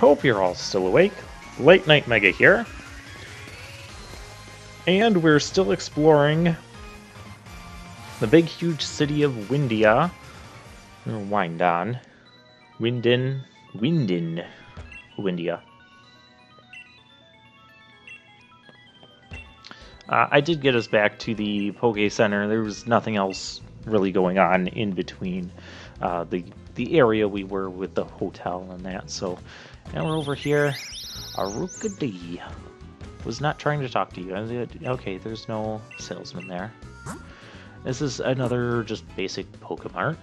Hope you're all still awake. Late Night Mega here. And we're still exploring the big, huge city of Windia. Or Wyndon. Windin. Windin. Windia. Uh, I did get us back to the Poke Center. There was nothing else really going on in between uh, the the area we were with the hotel and that. So now we're over here. Arukadi was not trying to talk to you. Okay, there's no salesman there. This is another just basic Pokemart.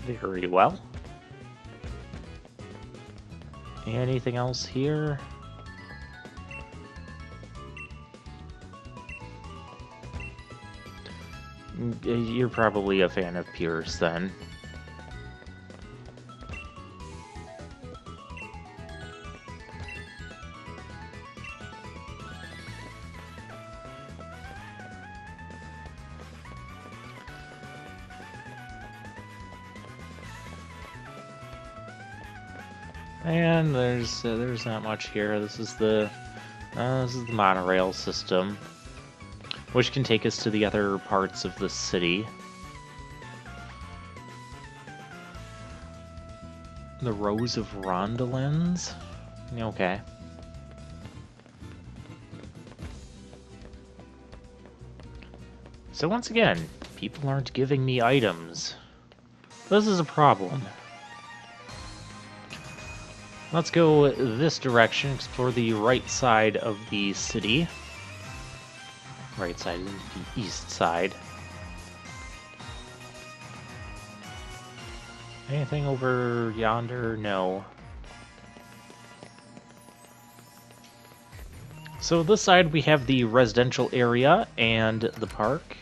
Very well. Anything else here? Mm, you're probably a fan of Piers then. And there's not much here. This is the uh, this is the monorail system which can take us to the other parts of the city. The Rose of Rondelands? Okay. So once again, people aren't giving me items. This is a problem. Let's go this direction, explore the right side of the city right side, the east side. Anything over yonder? No. So this side we have the residential area and the park.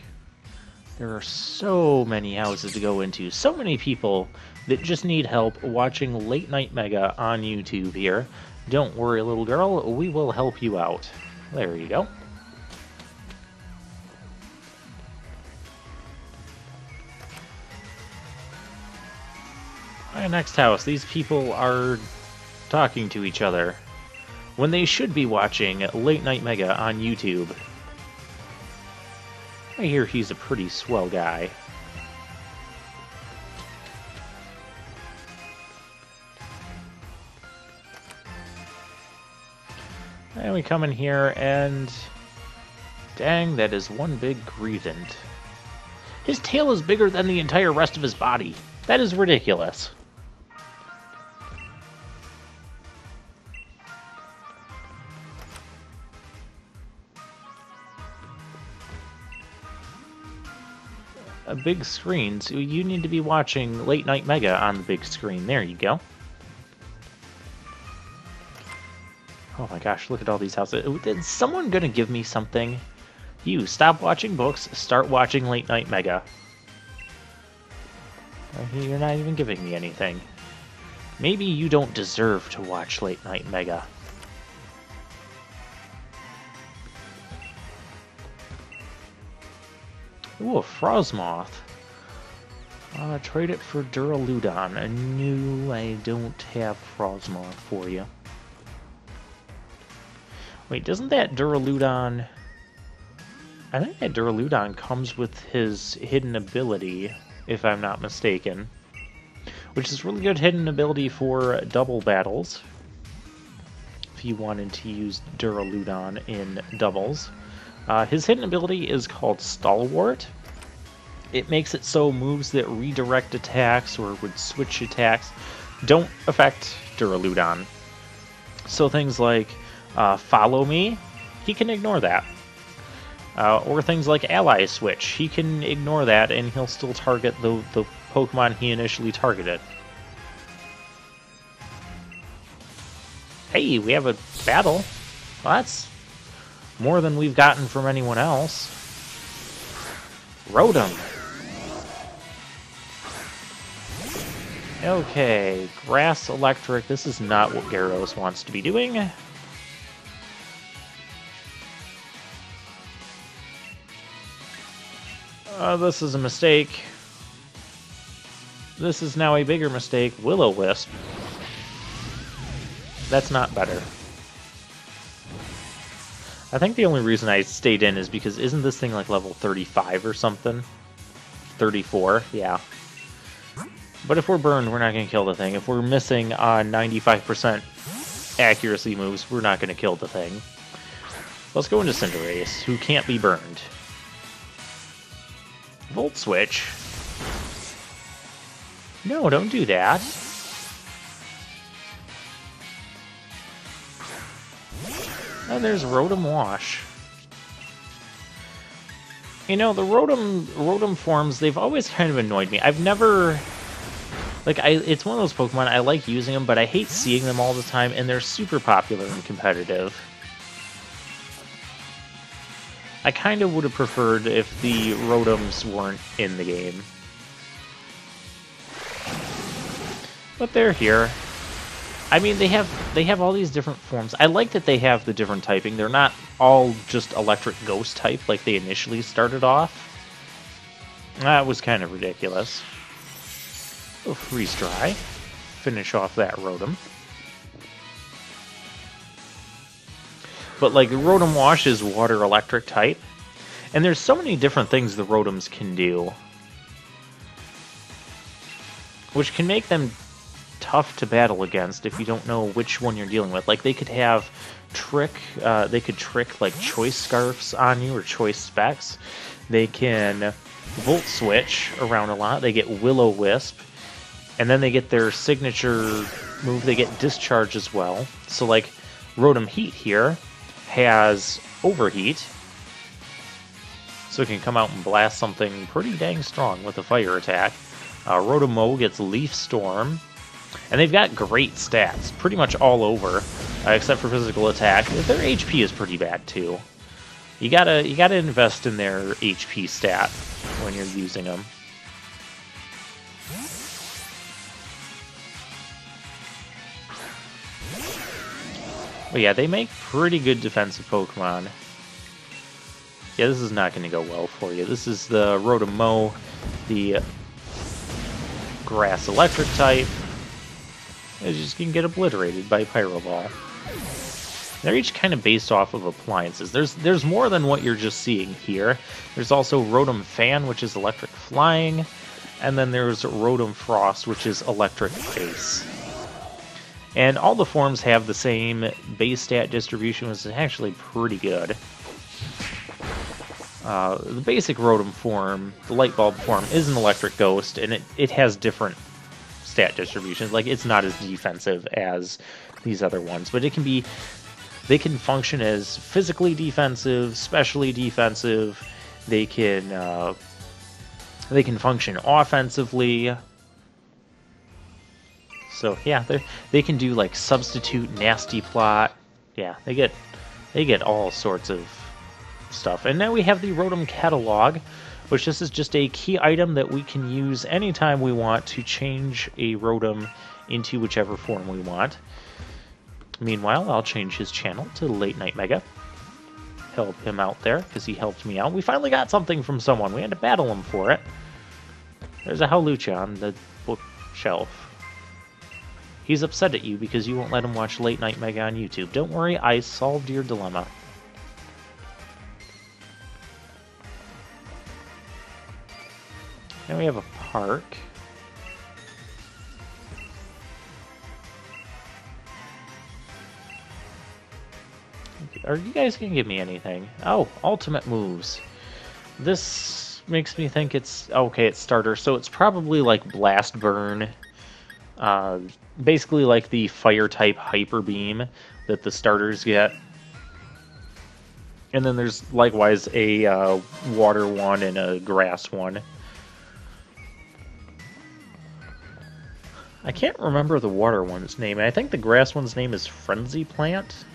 There are so many houses to go into, so many people that just need help watching Late Night Mega on YouTube here. Don't worry, little girl, we will help you out. There you go. My next house, these people are talking to each other when they should be watching Late Night Mega on YouTube. I hear he's a pretty swell guy. And we come in here and... Dang, that is one big Greedent. His tail is bigger than the entire rest of his body. That is ridiculous. a big screen, so you need to be watching Late Night Mega on the big screen. There you go. Oh my gosh, look at all these houses. Is someone gonna give me something? You, stop watching books, start watching Late Night Mega. You're not even giving me anything. Maybe you don't deserve to watch Late Night Mega. Ooh, a Frosmoth. Uh, trade it for Duraludon. I knew I don't have Frosmoth for you. Wait, doesn't that Duraludon... I think that Duraludon comes with his hidden ability, if I'm not mistaken. Which is really good hidden ability for double battles. If you wanted to use Duraludon in doubles. Uh, his hidden ability is called Stalwart. It makes it so moves that redirect attacks or would switch attacks don't affect Duraludon. So things like uh, Follow Me, he can ignore that. Uh, or things like Ally Switch, he can ignore that and he'll still target the, the Pokemon he initially targeted. Hey, we have a battle. Well, that's more than we've gotten from anyone else. Rotom. Okay, Grass Electric. This is not what Gyarados wants to be doing. Uh, this is a mistake. This is now a bigger mistake. Will-O-Wisp. That's not better. I think the only reason I stayed in is because isn't this thing like level 35 or something? 34, yeah. But if we're burned, we're not going to kill the thing. If we're missing on 95% accuracy moves, we're not going to kill the thing. Let's go into Cinderace, who can't be burned. Volt Switch. No, don't do that. And there's Rotom Wash. You know, the Rotom Rotom forms, they've always kind of annoyed me. I've never like I it's one of those Pokemon I like using them, but I hate seeing them all the time and they're super popular and competitive. I kind of would have preferred if the Rotoms weren't in the game. But they're here. I mean, they have they have all these different forms. I like that they have the different typing. They're not all just electric ghost type like they initially started off. That was kind of ridiculous. Freeze dry. Finish off that Rotom. But like Rotom Wash is water electric type. And there's so many different things the Rotoms can do. Which can make them tough to battle against if you don't know which one you're dealing with. Like they could have trick, uh, they could trick like choice scarfs on you or choice specs. They can volt switch around a lot. They get Will-O-Wisp, and then they get their signature move. They get discharge as well. So like Rotom Heat here has overheat, so it can come out and blast something pretty dang strong with a fire attack. Uh, Rotom-Mow gets Leaf Storm, and they've got great stats, pretty much all over, uh, except for physical attack. Their HP is pretty bad too. You gotta you gotta invest in their HP stat when you're using them. But yeah, they make pretty good defensive Pokemon. Yeah, this is not going to go well for you. This is the Rotom-Mow, the Grass Electric type. It's just going to get obliterated by Pyro Ball. They're each kind of based off of appliances. There's there's more than what you're just seeing here. There's also Rotom Fan, which is electric flying, and then there's Rotom Frost, which is electric base. And all the forms have the same base stat distribution, which is actually pretty good. Uh, the basic Rotom form, the Light Bulb form, is an Electric Ghost, and it, it has different stat distributions. Like, it's not as defensive as these other ones, but it can be... They can function as physically defensive, specially defensive. They can... Uh, they can function offensively. So yeah, they they can do like substitute nasty plot. Yeah, they get they get all sorts of stuff. And now we have the Rotom catalog, which this is just a key item that we can use anytime we want to change a Rotom into whichever form we want. Meanwhile, I'll change his channel to Late Night Mega. Help him out there, because he helped me out. We finally got something from someone. We had to battle him for it. There's a Hawlucha on the bookshelf. He's upset at you because you won't let him watch Late Night Mega on YouTube. Don't worry, I solved your dilemma. Now we have a park. Are you guys gonna give me anything? Oh, ultimate moves. This makes me think it's okay. It's starter, so it's probably like blast burn uh, basically like the fire type hyper beam that the starters get. And then there's likewise a uh, water one and a grass one. I can't remember the water one's name. I think the grass one's name is Frenzy Plant.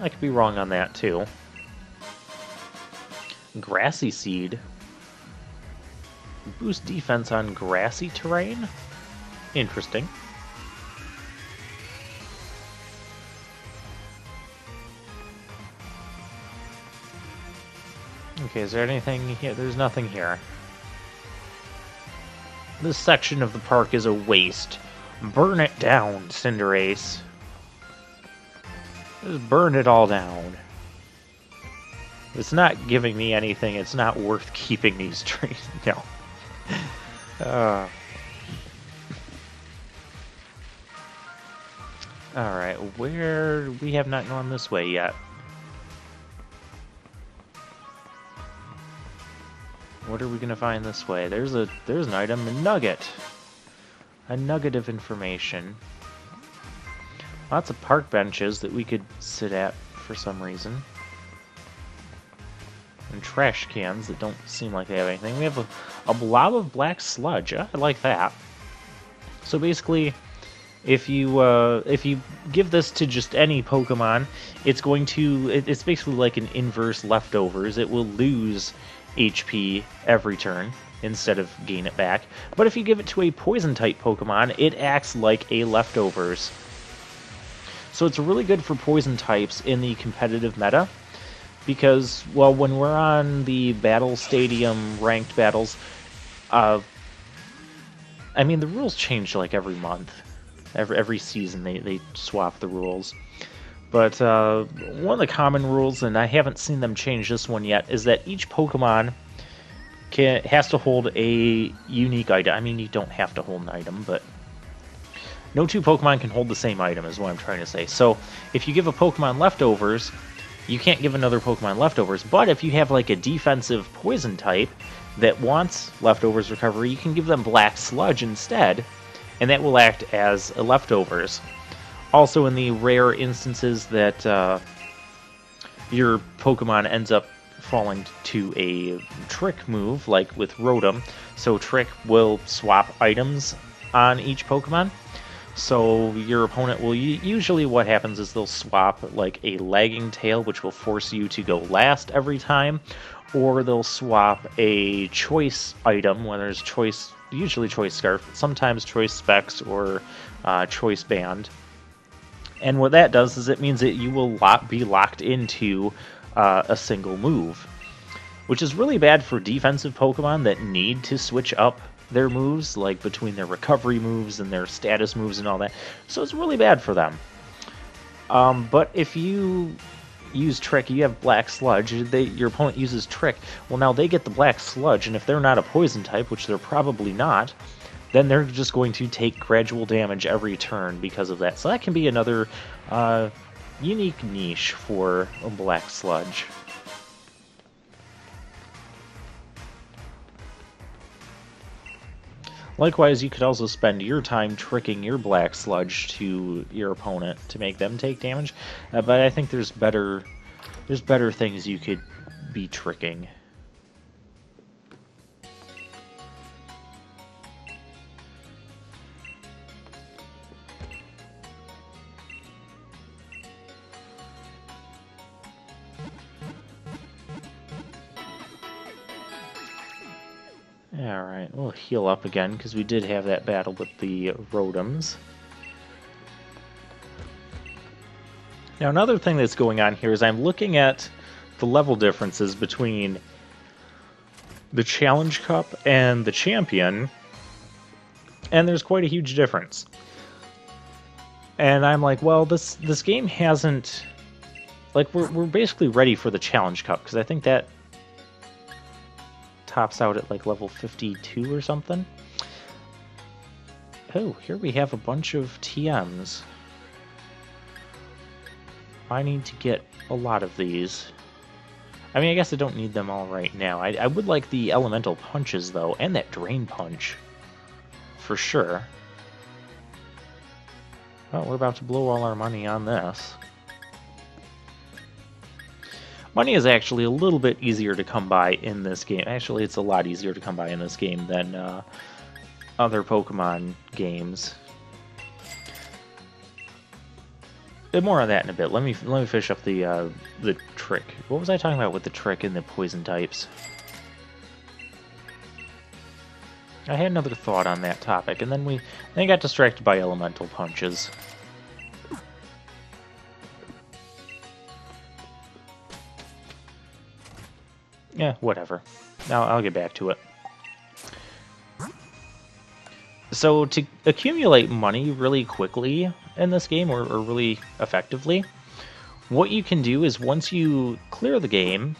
I could be wrong on that too. Grassy Seed. Boost defense on grassy terrain? Interesting. Okay, is there anything here? There's nothing here. This section of the park is a waste. Burn it down, Cinderace. Just burn it all down. It's not giving me anything. It's not worth keeping these trees. No. Uh. Alright, where... We have not gone this way yet. What are we gonna find this way? There's a there's an item, a nugget. A nugget of information. Lots of park benches that we could sit at for some reason. And trash cans that don't seem like they have anything. We have a, a blob of black sludge. I like that. So basically, if you uh, if you give this to just any Pokemon, it's going to it, it's basically like an inverse leftovers. It will lose HP every turn instead of gain it back. But if you give it to a poison type Pokemon, it acts like a leftovers. So it's really good for poison types in the competitive meta because, well, when we're on the Battle Stadium ranked battles, uh, I mean, the rules change like every month. Every, every season they, they swap the rules. But uh, one of the common rules, and I haven't seen them change this one yet, is that each Pokemon can, has to hold a unique item. I mean, you don't have to hold an item, but no two Pokemon can hold the same item, is what I'm trying to say. So if you give a Pokemon leftovers, you can't give another Pokemon leftovers. But if you have like a defensive poison type that wants leftovers recovery, you can give them Black Sludge instead, and that will act as a leftovers. Also, in the rare instances that uh, your Pokemon ends up falling to a trick move, like with Rotom, so Trick will swap items on each Pokemon. So your opponent will usually what happens is they'll swap like a lagging tail, which will force you to go last every time, or they'll swap a choice item, whether it's choice, usually choice scarf, sometimes choice specs or uh, choice band, and what that does is it means that you will lock, be locked into uh, a single move, which is really bad for defensive Pokemon that need to switch up their moves, like between their recovery moves and their status moves and all that. So it's really bad for them. Um, but if you use Trick, you have Black Sludge, they, your opponent uses Trick, well now they get the Black Sludge, and if they're not a Poison type, which they're probably not, then they're just going to take gradual damage every turn because of that. So that can be another uh, unique niche for a Black Sludge. Likewise, you could also spend your time tricking your Black Sludge to your opponent to make them take damage, uh, but I think there's better there's better things you could be tricking. We'll heal up again, because we did have that battle with the Rotoms. Now another thing that's going on here is I'm looking at the level differences between the Challenge Cup and the Champion, and there's quite a huge difference. And I'm like, well, this this game hasn't... Like, we're, we're basically ready for the Challenge Cup, because I think that tops out at like level 52 or something. Oh, here we have a bunch of TMs. I need to get a lot of these. I mean, I guess I don't need them all right now. I, I would like the elemental punches, though, and that drain punch. For sure. Well, we're about to blow all our money on this. Money is actually a little bit easier to come by in this game. Actually, it's a lot easier to come by in this game than uh, other Pokemon games. More on that in a bit. Let me let me finish up the uh, the trick. What was I talking about with the trick and the poison types? I had another thought on that topic, and then we then got distracted by elemental punches. Yeah, whatever. Now I'll get back to it. So to accumulate money really quickly in this game, or, or really effectively, what you can do is once you clear the game.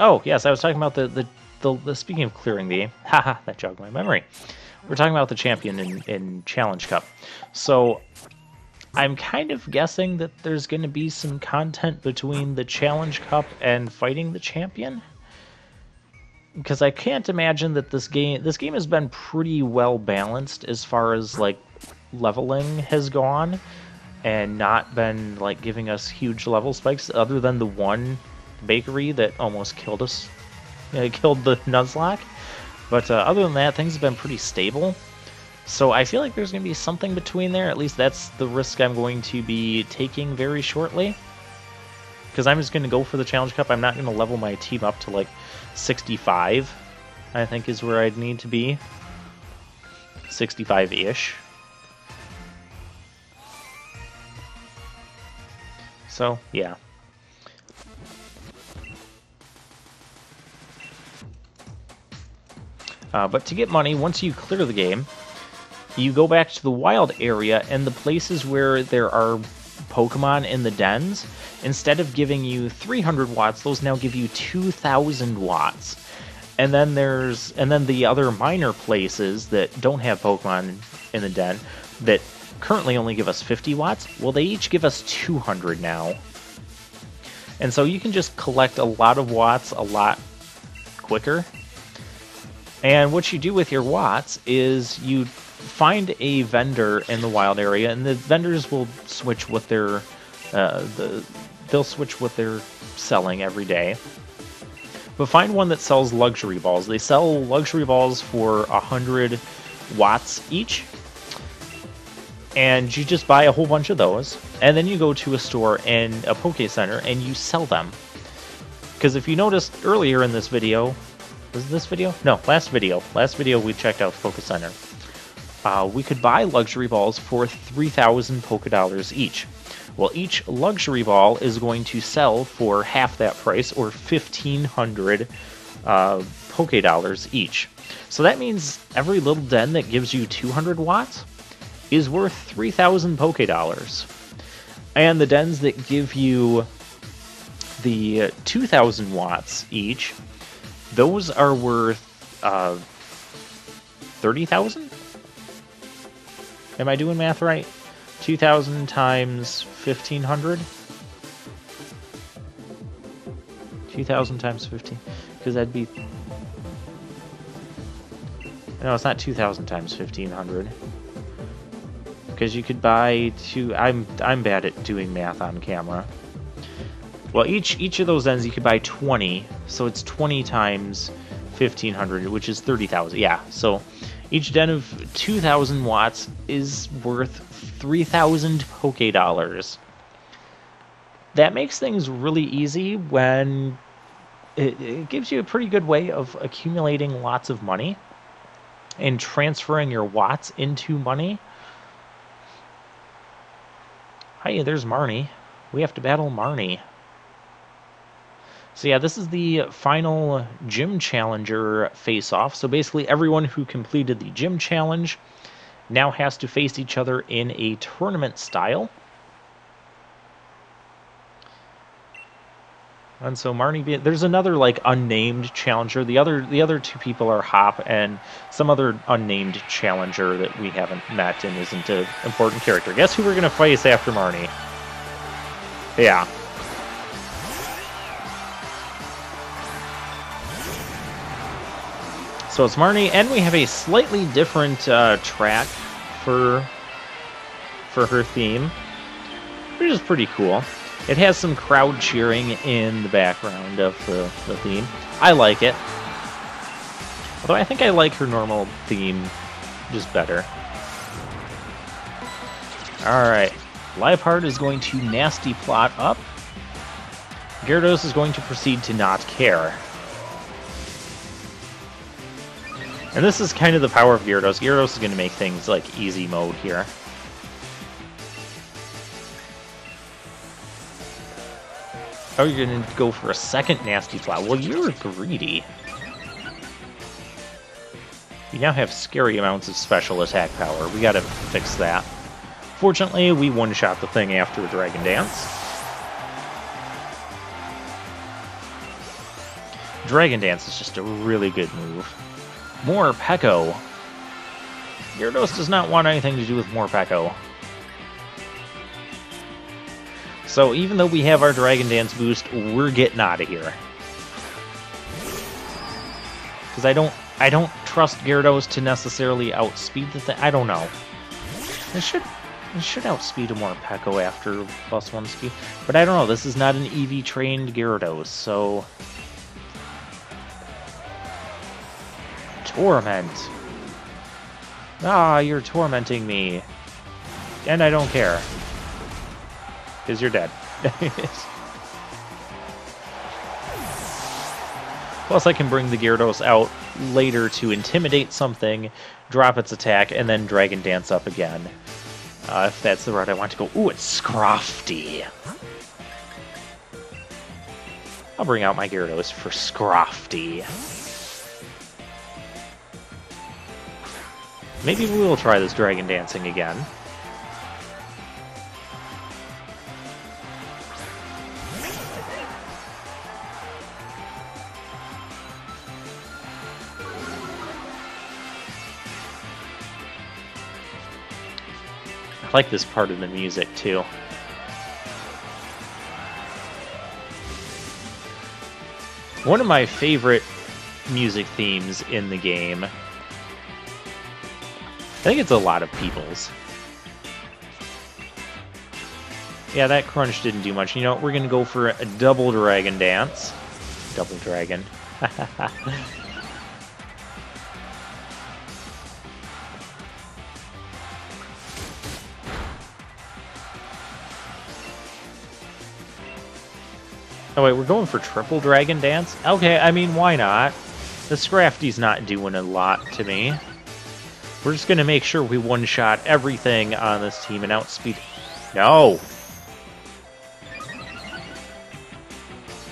Oh yes, I was talking about the the, the, the speaking of clearing the game. Haha, that jogged my memory. We're talking about the champion in, in Challenge Cup. So I'm kind of guessing that there's going to be some content between the Challenge Cup and fighting the champion. Because I can't imagine that this game this game has been pretty well balanced as far as like leveling has gone and not been like giving us huge level spikes other than the one bakery that almost killed us. It killed the Nuzlocke. But uh, other than that, things have been pretty stable. So I feel like there's going to be something between there. At least that's the risk I'm going to be taking very shortly. Because I'm just going to go for the Challenge Cup. I'm not going to level my team up to like 65, I think is where I'd need to be. 65-ish. So, yeah. Uh, but to get money, once you clear the game, you go back to the wild area and the places where there are Pokemon in the dens, instead of giving you 300 watts, those now give you 2,000 watts. And then there's and then the other minor places that don't have Pokemon in the den that currently only give us 50 watts, well they each give us 200 now. And so you can just collect a lot of watts a lot quicker and what you do with your watts is you find a vendor in the wild area, and the vendors will switch what they're uh, the they'll switch what they're selling every day. But find one that sells luxury balls. They sell luxury balls for a hundred watts each, and you just buy a whole bunch of those, and then you go to a store in a Poke Center and you sell them. Because if you noticed earlier in this video, was this video? No, last video. Last video we checked out Focus Center. Uh, we could buy luxury balls for 3,000 Poke Dollars each. Well, each luxury ball is going to sell for half that price, or 1,500 uh, Poke Dollars each. So that means every little den that gives you 200 watts is worth 3,000 Poke Dollars. And the dens that give you the 2,000 watts each those are worth uh, 30,000? Am I doing math right? 2,000 times 1,500? 2,000 times 15. Because that'd be... No, it's not 2,000 times 1,500. Because you could buy two... I'm, I'm bad at doing math on camera. Well, each each of those ends you could buy 20, so it's 20 times 1500, which is 30,000. Yeah, so each den of 2,000 watts is worth 3,000 Poke Dollars. That makes things really easy when it, it gives you a pretty good way of accumulating lots of money and transferring your watts into money. Hi, there's Marnie. We have to battle Marnie. So yeah, this is the final gym challenger face-off. So basically everyone who completed the gym challenge now has to face each other in a tournament style. And so Marnie, there's another like unnamed challenger. The other the other two people are Hop and some other unnamed challenger that we haven't met and isn't an important character. Guess who we're gonna face after Marnie? Yeah, So it's Marnie, and we have a slightly different uh, track for for her theme, which is pretty cool. It has some crowd cheering in the background of the, the theme. I like it. Although I think I like her normal theme just better. Alright. Liepard is going to nasty plot up. Gyarados is going to proceed to not care. And this is kind of the power of Gyarados. Gyarados is going to make things like easy mode here. Oh, you're going to go for a second Nasty Plot. Well, you're greedy. You now have scary amounts of special attack power. We gotta fix that. Fortunately, we one-shot the thing after Dragon Dance. Dragon Dance is just a really good move. Morpeko. Gyarados does not want anything to do with Morpeko. So even though we have our Dragon Dance boost, we're getting out of here. Because I don't I don't trust Gyarados to necessarily outspeed the thing. I don't know. It should it should outspeed a Morpeko after plus one speed. But I don't know, this is not an EV trained Gyarados, so Torment. Ah, you're tormenting me. And I don't care. Because you're dead. Plus I can bring the Gyarados out later to intimidate something, drop its attack, and then Dragon Dance up again. Uh, if that's the route I want to go. Ooh, it's Scrafty. I'll bring out my Gyarados for Scrafty. Maybe we will try this Dragon Dancing again. I like this part of the music too. One of my favorite music themes in the game I think it's a lot of people's. Yeah, that crunch didn't do much. You know what? We're going to go for a double dragon dance. Double dragon. Oh wait, we're going for triple dragon dance? Okay, I mean, why not? The Scrafty's not doing a lot to me. We're just going to make sure we one-shot everything on this team and outspeed... No!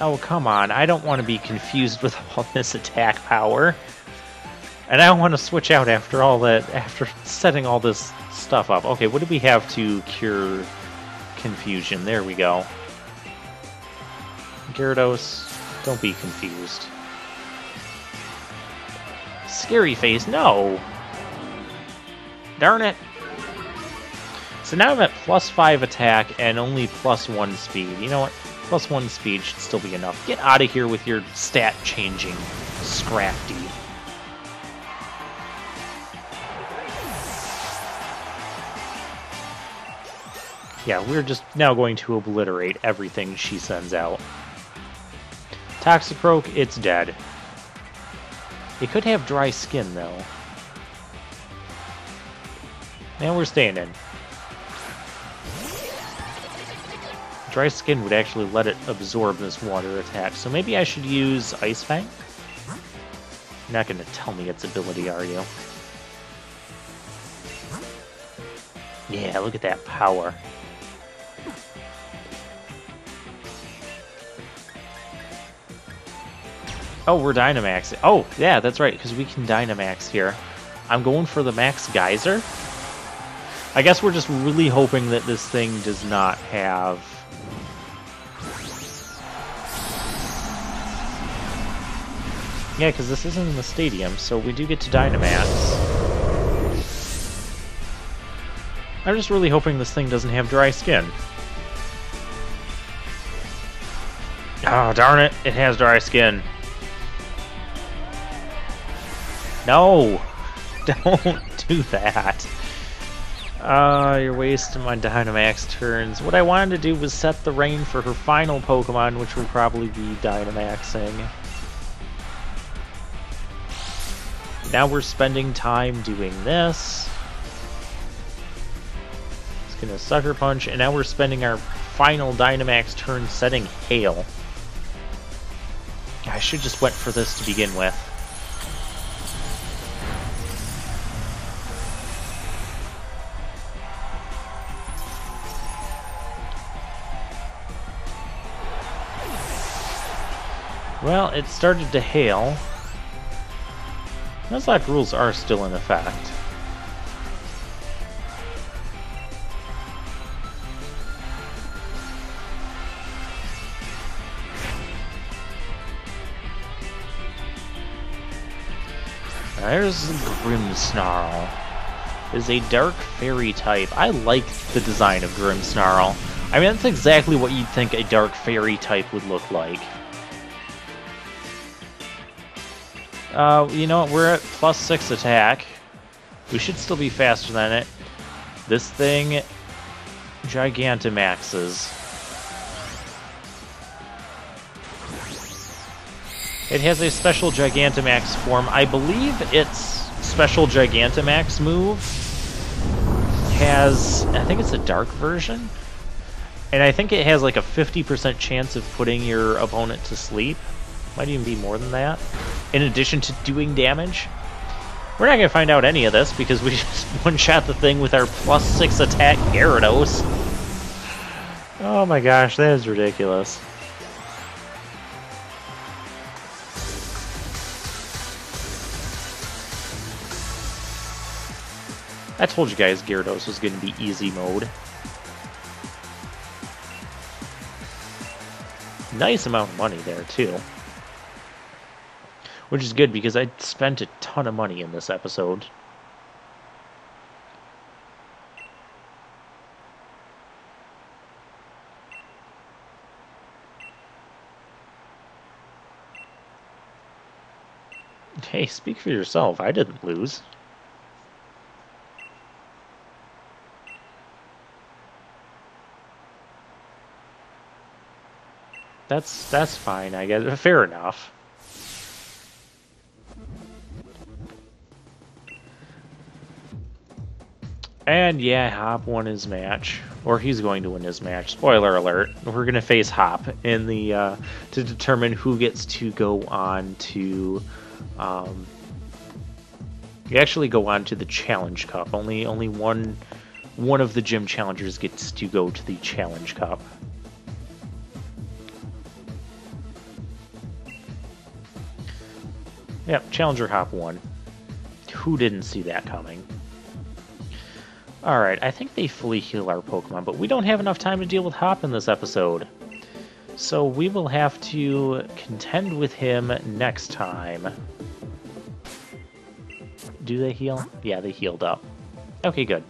Oh, come on. I don't want to be confused with all this attack power. And I don't want to switch out after all that, after setting all this stuff up. Okay, what do we have to cure confusion? There we go. Gyarados, don't be confused. Scary face, no! Darn it! So now I'm at plus 5 attack and only plus 1 speed. You know what? Plus 1 speed should still be enough. Get out of here with your stat-changing Scrafty. Yeah, we're just now going to obliterate everything she sends out. Toxicroak, it's dead. It could have dry skin, though. And we're staying in. Dry skin would actually let it absorb this water attack, so maybe I should use Ice Fang? You're not going to tell me its ability, are you? Yeah, look at that power. Oh, we're Dynamax. Oh, yeah, that's right, because we can Dynamax here. I'm going for the Max Geyser. I guess we're just really hoping that this thing does not have... Yeah, because this isn't in the stadium, so we do get to Dynamax. I'm just really hoping this thing doesn't have dry skin. Oh, darn it, it has dry skin. No! Don't do that. Ah, uh, you're wasting my Dynamax turns. What I wanted to do was set the rain for her final Pokemon, which would probably be Dynamaxing. Now we're spending time doing this. It's gonna Sucker Punch, and now we're spending our final Dynamax turn setting Hail. I should just went for this to begin with. Well, it started to hail. Nuzlocke rules are still in effect. There's Grimmsnarl. Is a dark fairy type. I like the design of Grimmsnarl. I mean, that's exactly what you'd think a dark fairy type would look like. Uh, you know? We're at plus six attack. We should still be faster than it. This thing Gigantamaxes. It has a special Gigantamax form. I believe its special Gigantamax move has, I think it's a dark version, and I think it has like a 50% chance of putting your opponent to sleep. Might even be more than that. In addition to doing damage. We're not going to find out any of this because we just one-shot the thing with our plus six attack Gyarados. Oh my gosh, that is ridiculous. I told you guys Gyarados was going to be easy mode. Nice amount of money there, too. Which is good because I spent a ton of money in this episode. Hey, speak for yourself. I didn't lose. That's that's fine, I guess. Fair enough. And yeah, Hop won his match, or he's going to win his match. Spoiler alert: We're going to face Hop in the uh, to determine who gets to go on to. Um, you actually go on to the Challenge Cup. Only only one one of the gym challengers gets to go to the Challenge Cup. Yep, Challenger Hop won. Who didn't see that coming? Alright, I think they fully heal our Pokemon, but we don't have enough time to deal with Hop in this episode. So we will have to contend with him next time. Do they heal? Yeah, they healed up. Okay, good.